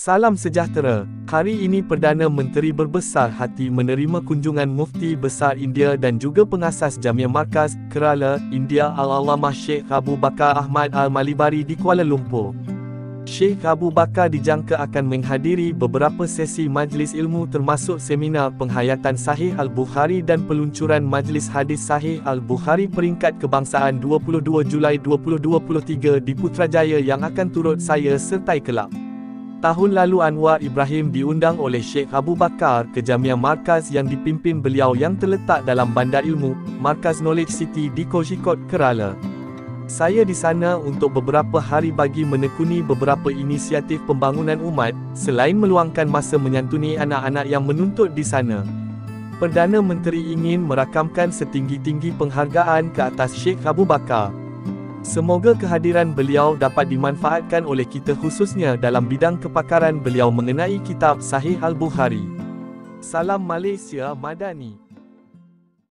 Salam sejahtera. Hari ini Perdana Menteri berbesar hati menerima kunjungan Mufti Besar India dan juga pengasas Jamia Markaz Kerala India Al-Allamah Sheikh Abu Bakar Ahmad Al-Malibari di Kuala Lumpur. Sheikh Abu Bakar dijangka akan menghadiri beberapa sesi majlis ilmu termasuk seminar penghayatan Sahih Al-Bukhari dan peluncuran Majlis Hadis Sahih Al-Bukhari peringkat kebangsaan 22 Julai 2023 di Putrajaya yang akan turut saya sertai kelab. Tahun lalu Anwar Ibrahim diundang oleh Sheikh Abu Bakar ke Jamia Markaz yang dipimpin beliau yang terletak dalam Bandar Ilmu, Markaz Knowledge City di Koshikot, Kerala. Saya di sana untuk beberapa hari bagi menekuni beberapa inisiatif pembangunan umat, selain meluangkan masa menyantuni anak-anak yang menuntut di sana. Perdana Menteri ingin merakamkan setinggi-tinggi penghargaan ke atas Sheikh Abu Bakar. Semoga kehadiran beliau dapat dimanfaatkan oleh kita khususnya dalam bidang kepakaran beliau mengenai kitab Sahih Al-Bukhari. Salam Malaysia Madani.